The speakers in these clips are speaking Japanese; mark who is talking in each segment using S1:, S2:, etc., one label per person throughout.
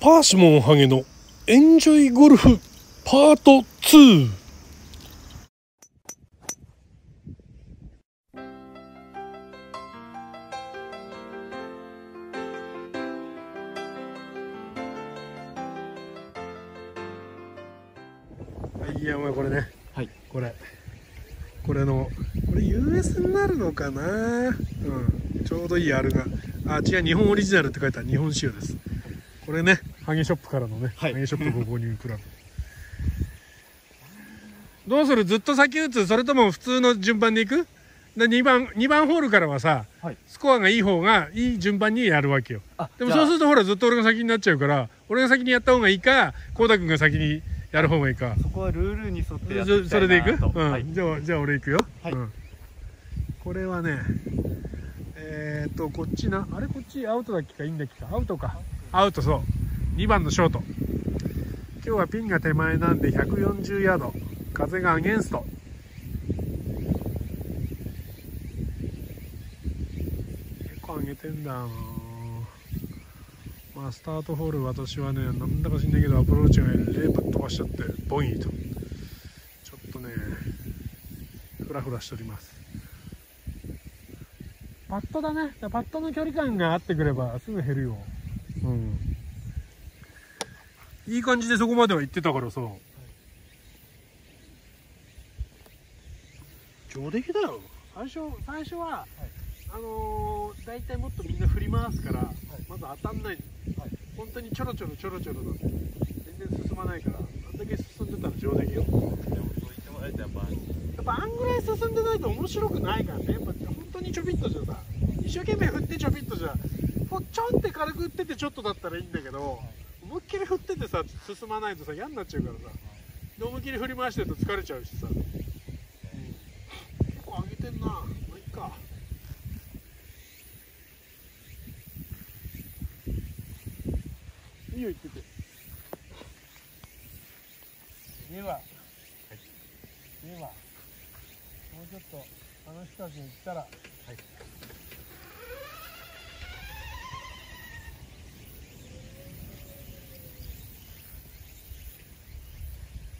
S1: パーシモンハゲのエンジョイゴルフパート2はいいやお前これね。
S2: はい。
S1: これ。これのこれ US になるのかな？うん。ちょうどいいあるが。あ違う日本オリジナルって書いてある。日本仕様ですこれねハゲショップからのね、
S2: はい。
S1: ハゲショップご購入プランどうする？ずっと先打つ？それとも普通の順番でいく？で2番2番ホールからはさ
S2: はい。
S1: スコアがいい方がいい順番にやるわけよ。
S2: あ
S1: でもそうするとほらずっと俺が先になっちゃうから俺が先にやった方がいいか浩太君が先にやる方がいいか。
S2: そこはルールに沿ってやって
S1: それでいく、うん。
S2: はい
S1: じゃあじゃあ俺行くよ、
S2: はい。
S1: うん。これはねえー、っとこっちな。あれ？こっちアウトだっけか？いいんだっけか？アウトかアウトそう。2番のショート。今日はピンが手前なんで140ヤード。風がアゲンスト。結構上げてんだな。まあスタートホール私はねなんだか知んないけどアプローチがレーぶっ飛ばしちゃってボギーと。ちょっとねフラフラしております。パットだね。パットの距離感が合ってくればすぐ減るよ。いい感じでそこまでは行ってたからさ、上出来だよ。最初最初は、あのー、大体もっとみんな振り回すから、まず当たんない、
S2: はい。
S1: 本当にちょろちょろちょろちょろだ。と全然進まないからあんだけ進んでたら上出来よ。
S2: でもそう言ってもらえたらやっぱ
S1: やっぱあんぐらい進んでないと面白くないからね。やっぱ本当にちょびっとじゃさ一生懸命振ってちょびっとじゃほちょんって軽く打っててちょっとだったらいいんだけど思いっきり振っててさ進まないとさ嫌になっちゃうからさ。で思いっきり振り回してると疲れちゃうしさ、うん。結構上げてんな。まあいっか。いいよ言ってて。では、では。もうちょっとあの人たちに言ったら、はい、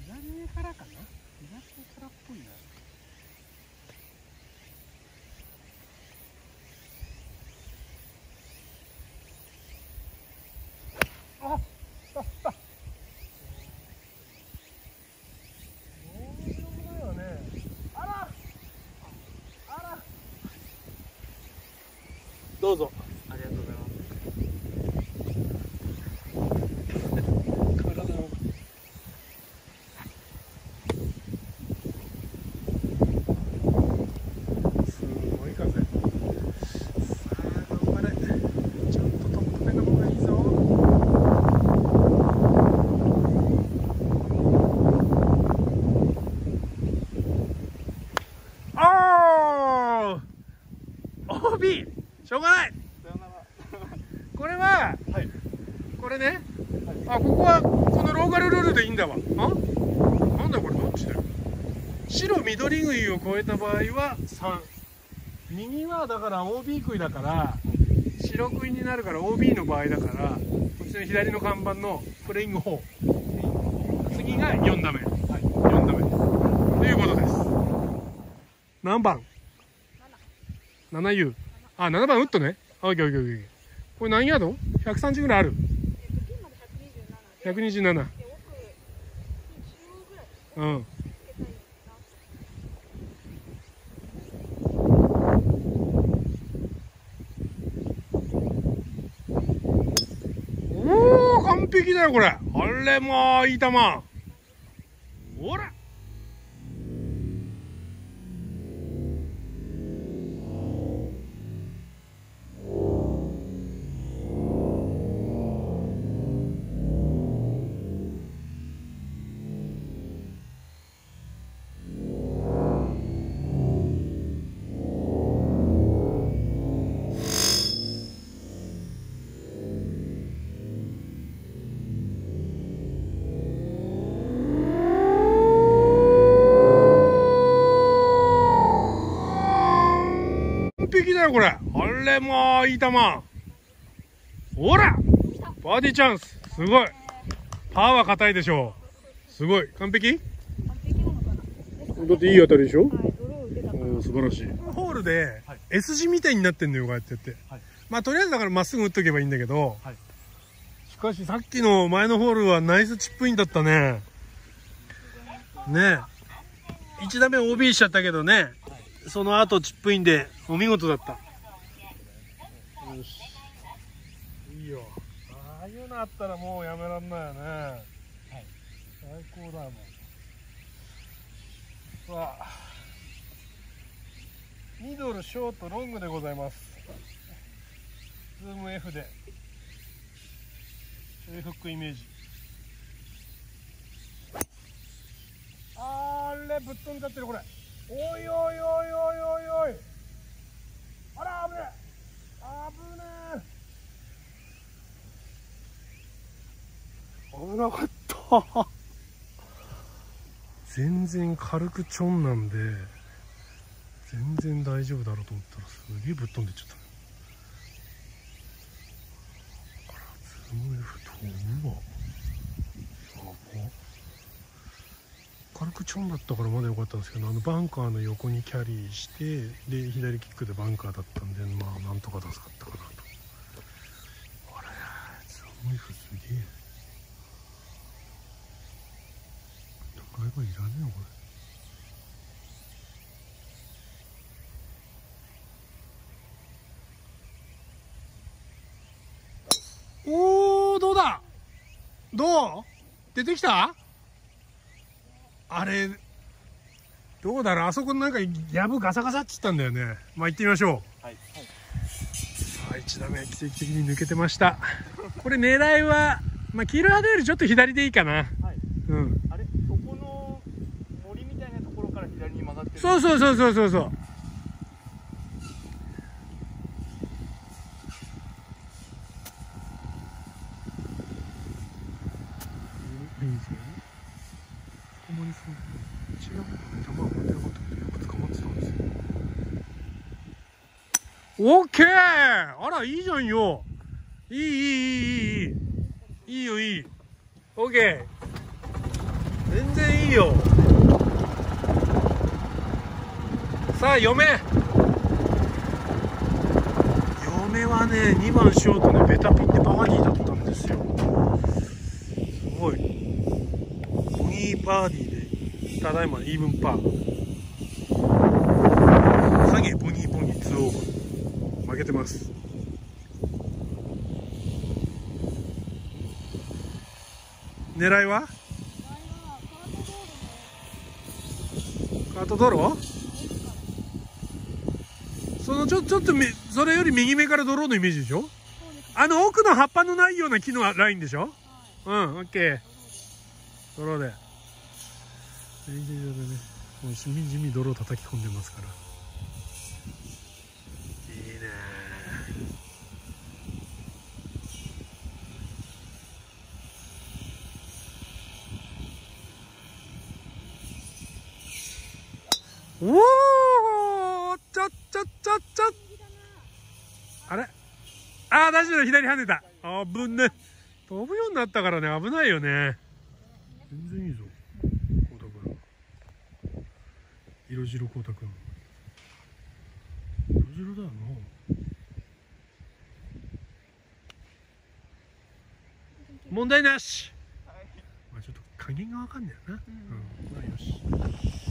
S1: 左上から。かな左上から。っぽいなどうぞ
S2: ありがとうございます
S1: 体をすごい風さあ頑張れちょっとトップ目の方がいいぞあー OB しょうがない
S2: さよなら
S1: これは
S2: はい
S1: これね、あここはこのローカルルールでいいんだわあなんだこれどっちだよ白緑杭を越えた場合は3右はだから OB 杭だから白杭になるから OB の場合だからこっちの左の看板のプレイング4次が4打目、はい、4打目。ということです。何番？7U あ7番ウッドね。あオッケーオッケーオッケー。これ何ヤード ?130 ぐらいある。
S3: ピンまで127
S1: 127
S3: で、で奥、ピン中央ぐらい。
S1: うん
S3: つけたいな。
S1: おお完璧だよこれ。あれもういい球。だよこれ。あれもういい球ほらバーディーチャンス。すごい。パーは硬いでしょう。すごい。完璧？
S3: 完璧なのかなですかね
S1: だっていい当たりでしょ？
S3: はい
S1: 素晴らしい。ホールで
S2: はい。
S1: S 字みたいになってんのよこうやってやって、
S2: はい。
S1: まあとりあえずだからまっすぐ打っとけばいいんだけど、
S2: はい。
S1: しかしさっきの前のホールはナイスチップインだったね。ね。え1打目 OB しちゃったけどねその後チップインでお見事だった。よし。いいよ。ああいうのあったらもうやめらんないよね、はい。最高だもん。さあミドルショートロングでございます。ズーム F で。ちょいフックイメージ。あれぶっ飛んじゃってるこれ。おいおいおいおいおいおい。あら危ねえ。危ねえ。危なかった。全然軽くちょんなんで全然大丈夫だろうと思ったらすげえぶっ飛んでっちゃった。あらズーム F 飛ぶわ。やば軽くちょんだったからまだ良かったんですけどあのバンカーの横にキャリーしてで左キックでバンカーだったんでまあなんとか助かったかなと。あれズーム F すげえドライバーいらねえよこれおーどうだ？どう？出てきた？あれどうだろう。あそこなんかやぶガサガサっつったんだよね。まあ行ってみましょう。
S2: はい。
S1: さあ1打目奇跡的に抜けてました。これ狙いはまあ黄色派よりちょっと左でいいかな。
S2: はい。
S1: うん。
S2: あれそこの森みたいなところから左に曲がってる。
S1: そうそうそうそうそうそう。いいですよね捕まりそう。違う球を当てなかったけどよく捕まってたんですよオッケーあらいいじゃんよいいいいいいいいいいいよいいオッケー全然いいよさあ嫁嫁はね2番ショートねベタピンでバーディーだったんですよすごいボギーバーディーただいまイーブンパー。影ボギーボギー2オーバー。負けてます。狙いは？カート道路そのちょちょっとそれより右目からドローのイメージでしょ？あの奥の葉っぱのないような木のラインでしょ？うんオッケー。ドローで。練習場でねもうしみじみ泥を叩き込んでますから。いいね。おおちょっちょっちょっちょ。っあれ？あー大丈夫だ。左跳ねた。あぶんね。飛ぶようになったからね危ないよね。全然いいぞ光太くん色白光太くん。色白だよな。問題なし、まあちょっと加減がわかんないよな、うん。まあよし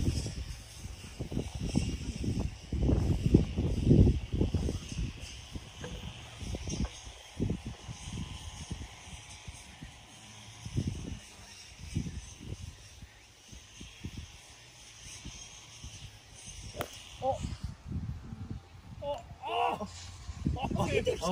S2: 人。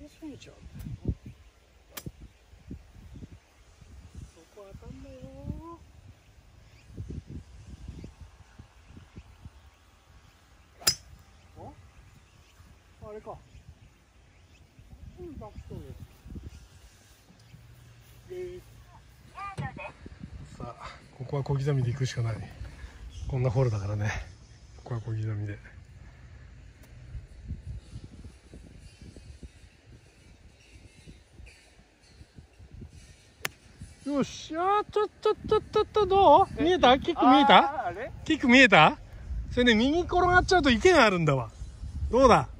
S2: 確
S1: かにちゃう。ああれか。さあここは小刻みで行くしかない。こんなホールだからね。ここは小刻みで。よしあーちょちょちょちょちょどう？見えた？キック見えた？キック見えた？それね右転がっちゃうと池があるんだわ。どうだ？
S2: 入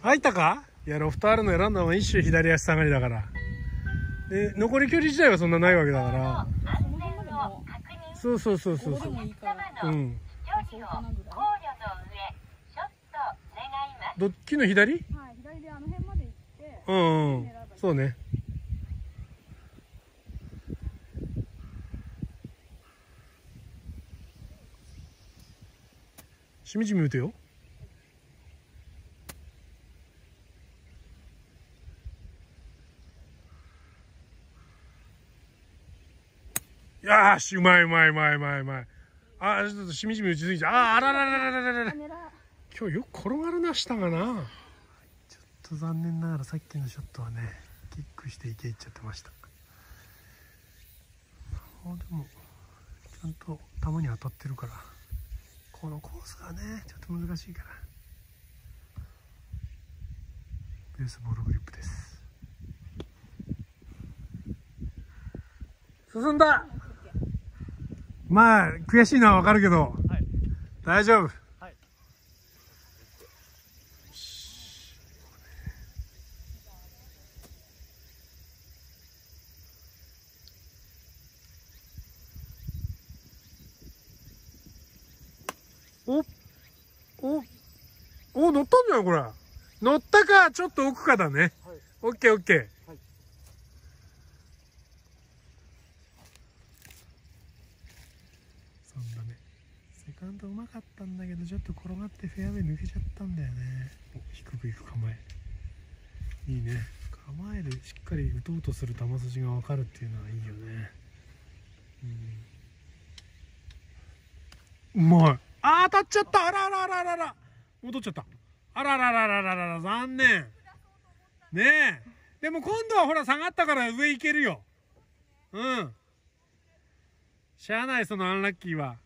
S2: ったと思い
S1: たか？いやロフトあるの選んだのは一周左足下がりだから。で残り距離自体はそんなないわけだから。
S3: そ
S1: うそうそうそうそうん。どっちの左？
S3: はい左であの辺まで行って
S1: うんうん。そうね。しみじみ打てよあし、うまいうまいうまいうまいうまい。あちょっとしみじみ打ちすぎちゃう。ああららららららら。今日よく転がるな、下がな。ちょっと残念ながらさっきのショットはね、キックしていけいっちゃってました。あでも、ちゃんと球に当たってるから、このコースがね、ちょっと難しいから。ベースボールグリップです。進んだまあ悔しいのはわかるけど
S2: はい。
S1: 大丈夫。
S2: はい。
S1: おおお乗ったんじゃないこれ。乗ったかちょっと奥かだね。
S2: はい。
S1: オッケーオッケー
S2: はい
S1: そんだねセカンドうまかったんだけどちょっと転がってフェアウェイ抜けちゃったんだよね。低くいく構え。いいね。構えでしっかり打とうとする球筋が分かるっていうのはいいよね。うん。うまい。あ当たっちゃった。あらあらあらあらあら。戻っちゃった。あららららららら。残念。ねえ。でも今度はほら下がったから上行けるよ。うん。しゃあないそのアンラッキーは。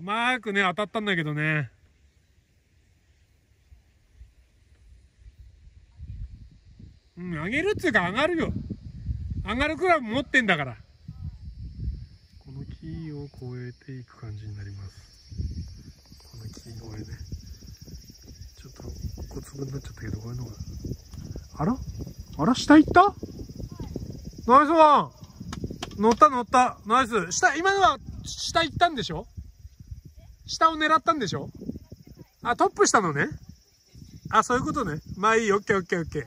S1: うまくね当たったんだけどね。うん上げるっつうか上がるよ。上がるクラブ持ってんだから。このキーを越えていく感じになります。このキー越えねちょっと小粒になっちゃったけどこういうのが。あら？あら下行った？ナイスワン。乗った乗った。ナイス。下今のは下行ったんでしょ？下を狙ったんでしょ？あトップしたのね。あそういうことね。まあいいオッケーオッケーオッケー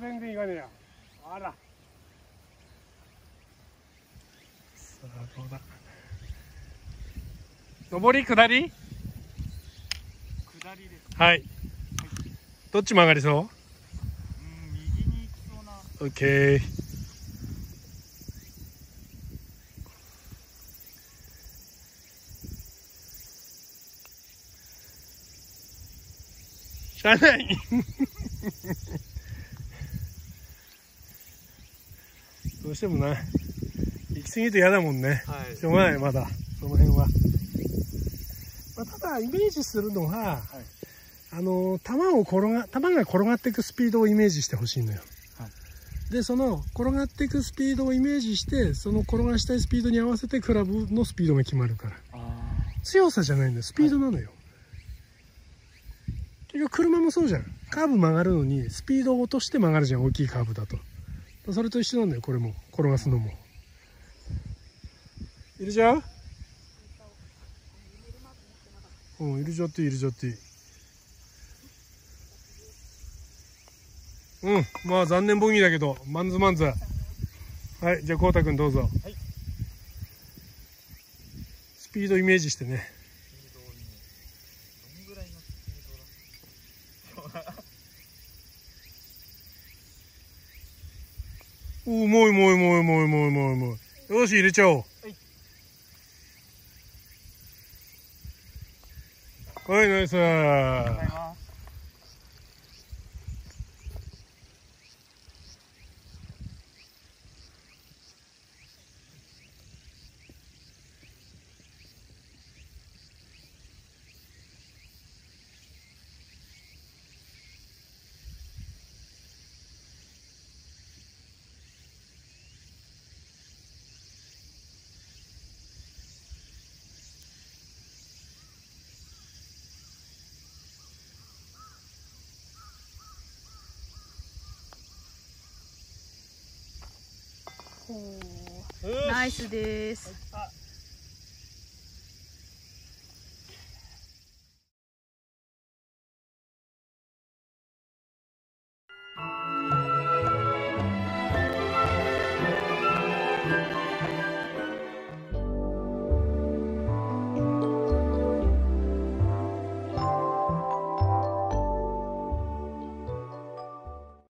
S1: 全然いかねえやあらさあどうだ上り下り？
S2: 下りです
S1: はい。どっち曲がりそ
S2: う？ん右に行きそうな。
S1: うオッケーしゃあないどうしてもな。行き過ぎると嫌だもんね。
S2: はい。
S1: しょうがないまだ。その辺は、イメージするのは、あの球を転が球が転がっていくスピードをイメージしてほしいのよ、
S2: は
S1: でその転がっていくスピードをイメージしてその転がしたいスピードに合わせてクラブのスピードが決まるから。
S2: あ
S1: 強さじゃないんだよ。スピードなのよ、結局車もそうじゃん。カーブ曲がるのにスピードを落として曲がるじゃん。大きいカーブだと。それと一緒なんだよこれも。転がすのも。入れちゃううん入れちゃっていい入れちゃっていい。うんまあ残念ボギーだけどマンズマンズ。はいじゃあこうたくんどうぞ、
S2: はい。
S1: スピードイメージしてね。おうもいもいもいもいもいもいもい。よし入れちゃおうはいナイス
S2: ありがとうございます
S3: ほう
S1: よし
S3: ナイスです